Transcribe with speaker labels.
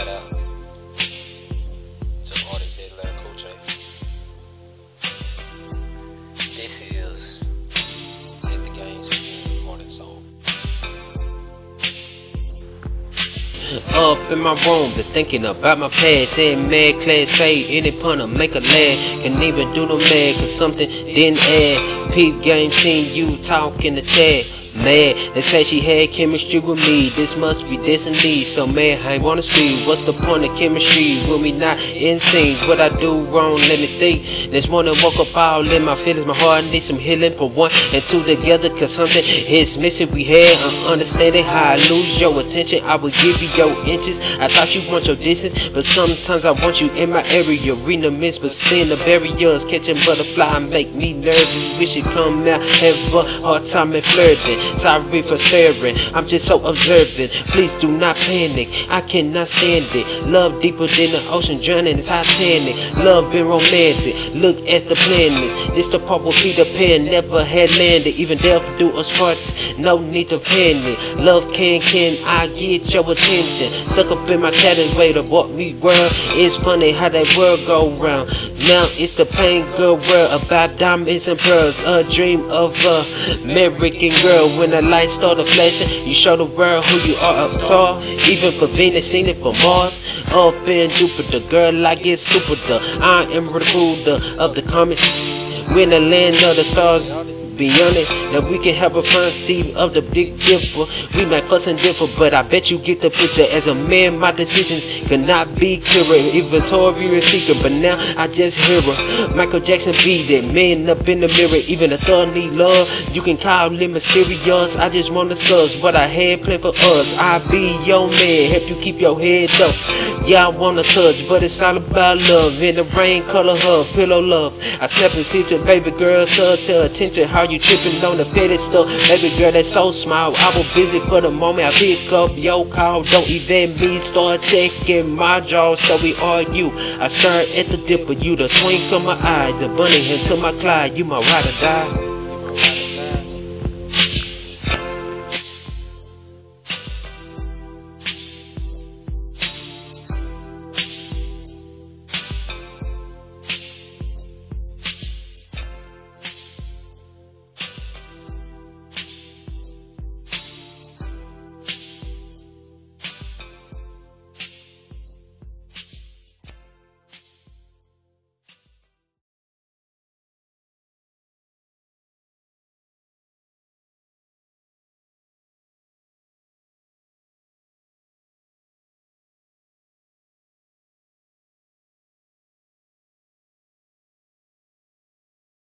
Speaker 1: shout out to. This is the Games morning song.
Speaker 2: Up in my room, been thinking about my past. Said mad class, say any punter, make a lad. Can even do no mad, cause something didn't add. Peep game, seen you talk in the chat. Mad, they say she had chemistry with me. This must be this and destiny. So man, I ain't wanna speak. What's the point of chemistry when we not in sync? What I do wrong, let me think. This morning woke up all in my feelings. My heart needs some healing. Put one and two together, cause something is missing. We had an understanding how I lose your attention. I would give you your inches. I thought you want your distance, but sometimes I want you in my area. Arena miss, but seeing the barriers, catching butterfly make me nervous. Wish it come out, have a hard time at flirting. Sorry for staring, I'm just so observant. Please do not panic, I cannot stand it. Love deeper than the ocean, drowning is Titanic. Love been romantic, look at the planets. This the part where Peter Pan never had landed. Even death do us parts, no need to panic. Love can, can I get your attention? Stuck up in my category to walk me world. It's funny how that world go round. Now it's the plain girl world about diamonds and pearls. A dream of a American girl. When the lights started flashing, you show the world who you are. up star, even for Venus, seen it for Mars. Up in Jupiter, girl, I get stupider. I am the of the comets. We're in the land of the stars beyond it that we can have a front seat of the big dipper. We might fuss and differ, but I bet you get the picture. As a man, my decisions cannot be clearer. Inventory seeker, but now I just hear her. Michael Jackson be that man up in the mirror. Even a thug need love. You can call him mysterious. I just want to discuss what I had planned for us. I be your man, help you keep your head up. Yeah, I wanna touch, but it's all about love. In the rain, color her pillow love. I snap a picture, baby girl, so to attention. How you tripping on the pedestal? Baby girl, that's so small. I was busy for the moment. I pick up your call. Don't even me start checking my jaw. So we argue. I stare at the dipper, you the twinkle my eye, the Bonnie to my Clyde. You my ride or die.